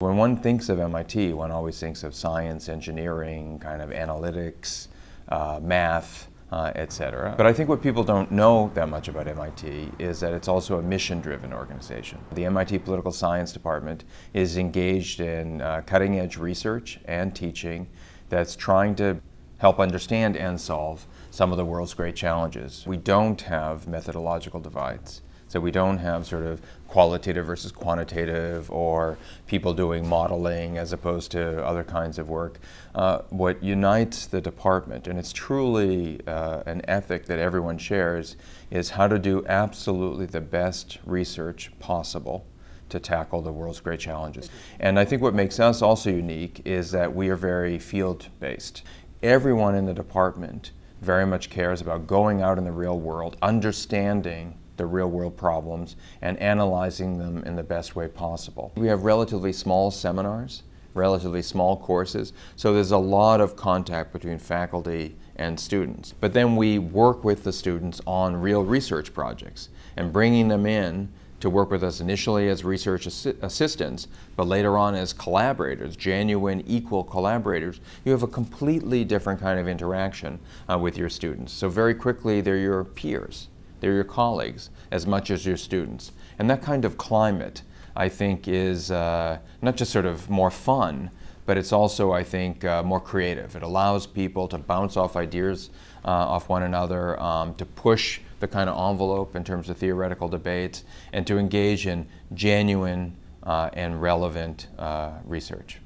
When one thinks of MIT, one always thinks of science, engineering, kind of analytics, uh, math, uh, etc. But I think what people don't know that much about MIT is that it's also a mission-driven organization. The MIT Political Science Department is engaged in uh, cutting-edge research and teaching that's trying to help understand and solve some of the world's great challenges. We don't have methodological divides. So we don't have sort of qualitative versus quantitative or people doing modeling as opposed to other kinds of work. Uh, what unites the department, and it's truly uh, an ethic that everyone shares, is how to do absolutely the best research possible to tackle the world's great challenges. And I think what makes us also unique is that we are very field-based. Everyone in the department very much cares about going out in the real world, understanding the real world problems and analyzing them in the best way possible. We have relatively small seminars, relatively small courses, so there's a lot of contact between faculty and students. But then we work with the students on real research projects and bringing them in to work with us initially as research assi assistants, but later on as collaborators, genuine, equal collaborators, you have a completely different kind of interaction uh, with your students. So very quickly, they're your peers. They're your colleagues as much as your students. And that kind of climate, I think, is uh, not just sort of more fun, but it's also, I think, uh, more creative. It allows people to bounce off ideas uh, off one another, um, to push the kind of envelope in terms of theoretical debates, and to engage in genuine uh, and relevant uh, research.